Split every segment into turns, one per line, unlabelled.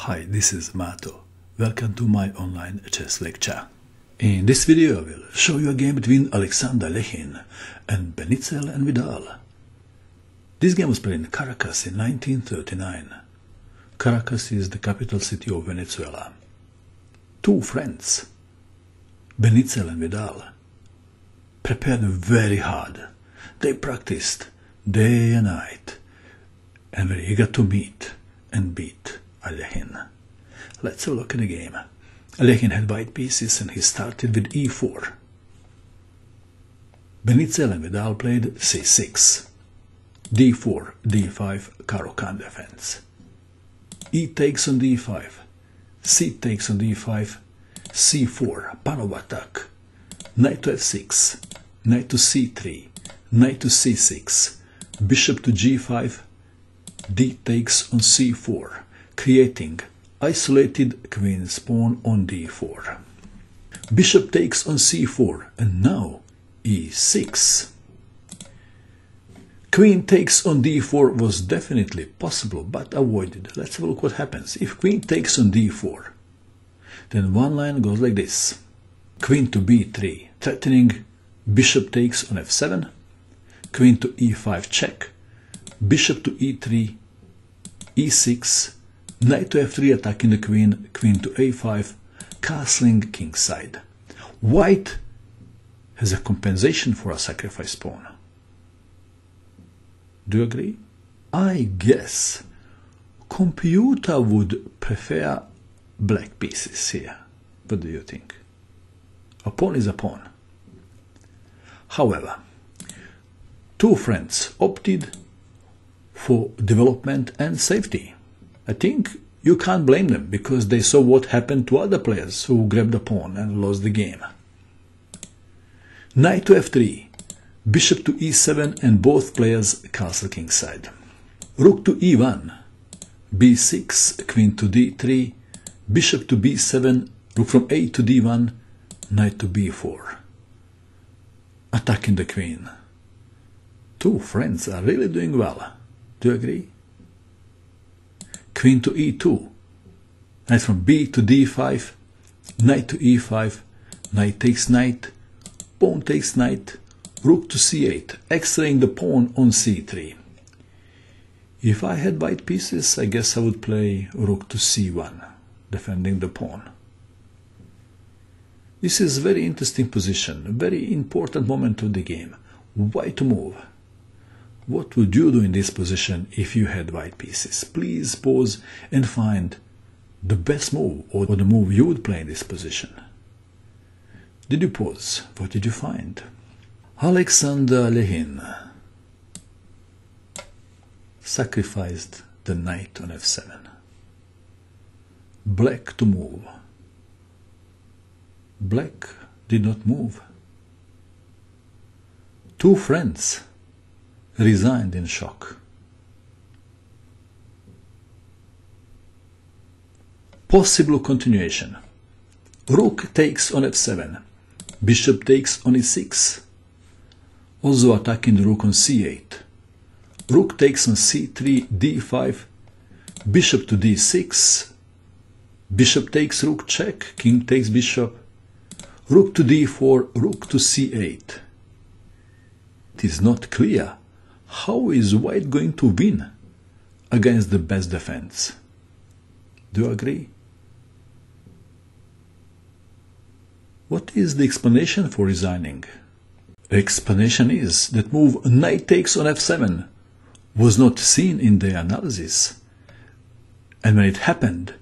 Hi, this is Mato. Welcome to my online chess lecture. In this video I will show you a game between Alexander Alekhine and Benitez and Vidal. This game was played in Caracas in 1939. Caracas is the capital city of Venezuela. Two friends, Benitez and Vidal, prepared very hard. They practiced day and night and were eager to meet and beat Alekhine. Let's have a look at the game. Alekhine had white pieces and he started with e4. Benitez and Vidal played c6, d4, d5, Caro-Kann defense. e takes on d5, c takes on d5, c4, Panov attack, knight to f6, knight to c3, knight to c6, bishop to g5, d takes on c4, creating isolated queen's pawn on d4. Bishop takes on c4 and now e6. Queen takes on d4 was definitely possible but avoided. Let's have a look what happens. If queen takes on d4, then one line goes like this. Queen to b3, threatening bishop takes on f7, queen to e5 check, bishop to e3, e6, knight to f3 attacking the queen, queen to a5, castling kingside. White has a compensation for a sacrifice pawn. Do you agree? I guess computer would prefer black pieces here. What do you think? A pawn is a pawn. However, two friends opted for development and safety. I think you can't blame them because they saw what happened to other players who grabbed a pawn and lost the game. Knight to f3, bishop to e7 and both players castle kingside. Rook to e1, b6, queen to d3, bishop to b7, rook from a to d1, knight to b4. Attacking the queen. Two friends are really doing well. Do you agree? Queen to e2. Knight from b to d5. Knight to e5. Knight takes knight. Pawn takes knight. Rook to c8. X-raying the pawn on c3. If I had white pieces, I guess I would play rook to c1, defending the pawn. This is a very interesting position, very important moment of the game. Why to move? What would you do in this position if you had white pieces? Please pause and find the best move or the move you would play in this position. Did you pause? What did you find? Alexander Alekhine sacrificed the knight on f7. Black to move. Black did not move. Two friends resigned in shock. Possible continuation. Rook takes on f7. Bishop takes on e6. Also attacking the rook on c8. Rook takes on c3, d5. Bishop to d6. Bishop takes rook check. King takes bishop. Rook to d4, rook to c8. It is not clear how is white going to win against the best defense. Do you agree? What is the explanation for resigning? The explanation is that move knight takes on f7 was not seen in the analysis. And when it happened,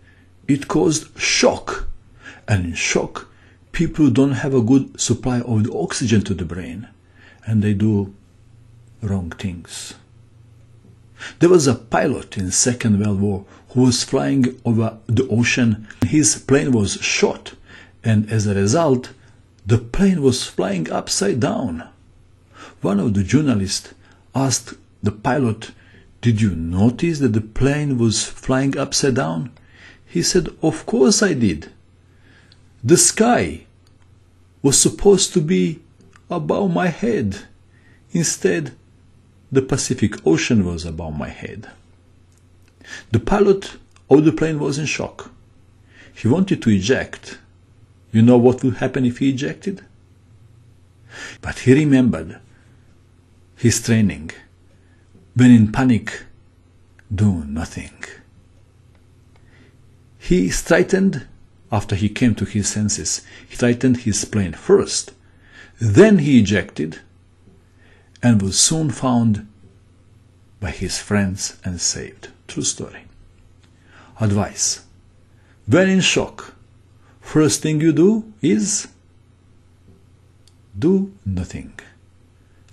it caused shock. And in shock, people don't have a good supply of the oxygen to the brain and they do wrong things. There was a pilot in Second World War who was flying over the ocean. His plane was shot and as a result the plane was flying upside down. One of the journalists asked the pilot, Did you notice that the plane was flying upside down? He said, Of course I did. The sky was supposed to be above my head. Instead, the Pacific Ocean was above my head. The pilot of the plane was in shock. He wanted to eject. You know what would happen if he ejected? But he remembered his training. When in panic, do nothing. He straightened after he came to his senses. He straightened his plane first. Then he ejected and was soon found by his friends and saved. True story. Advice. When in shock, first thing you do is do nothing.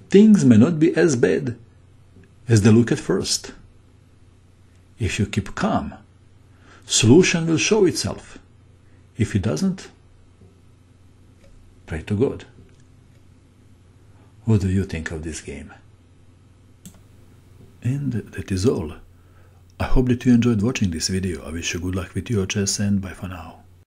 Things may not be as bad as they look at first. If you keep calm, solution will show itself. If it doesn't, pray to God. What do you think of this game? And that is all. I hope that you enjoyed watching this video. I wish you good luck with your chess and bye for now.